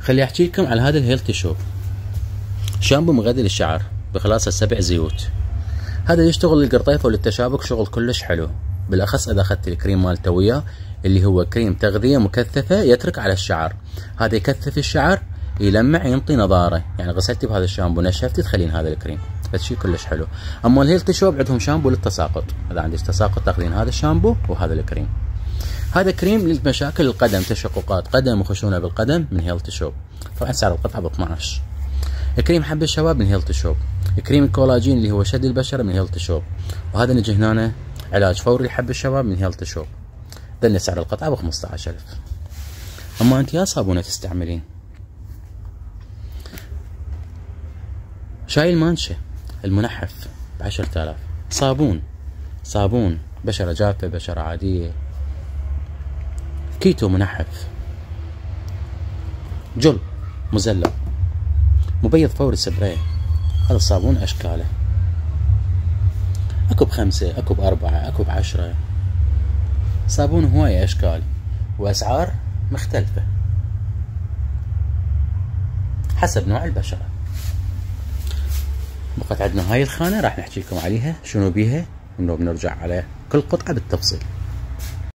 خلي أحكي لكم على هذا ال Healthy Shop شامبو مغذي للشعر بخلاصة سبع زيوت. هذا يشتغل للقرطيفة وللتشابك شغل كلش حلو. بالأخص إذا أخذت الكريم مالته وياه اللي هو كريم تغذية مكثفة يترك على الشعر. هذا يكثف الشعر يلمع ينطي نضاره يعني غسلتي بهذا الشامبو نشفتي تخلين هذا الكريم. شيء كلش حلو. أما ال Healthy Shop عندهم شامبو للتساقط. إذا عندك تساقط تاخذين هذا الشامبو وهذا الكريم. هذا كريم للمشاكل القدم تشققات قدم وخشونة بالقدم من Healthy Shop. طبعا سعر القطعة ب 12 كريم حب الشباب من Healthy Shop. كريم الكولاجين اللي هو شد البشره من Healthy Shop. وهذا نجي هنا علاج فوري لحب الشباب من Healthy Shop. دلنا سعر القطعة ب 15000 أما أنت يا صابونة تستعملين. شاي المانشا المنحف ب 10000 صابون صابون بشرة جافة بشرة عادية. كيتو منحف. جل مزلق مبيض فوري سبراي هذا الصابون أشكاله. أكو بخمسة أكو بأربعة أكو بعشرة. صابون هواية أشكال. وأسعار مختلفة. حسب نوع البشرة. بقت عندنا هاي الخانة راح نحكي لكم عليها شنو بيها ونرجع على كل قطعة بالتفصيل.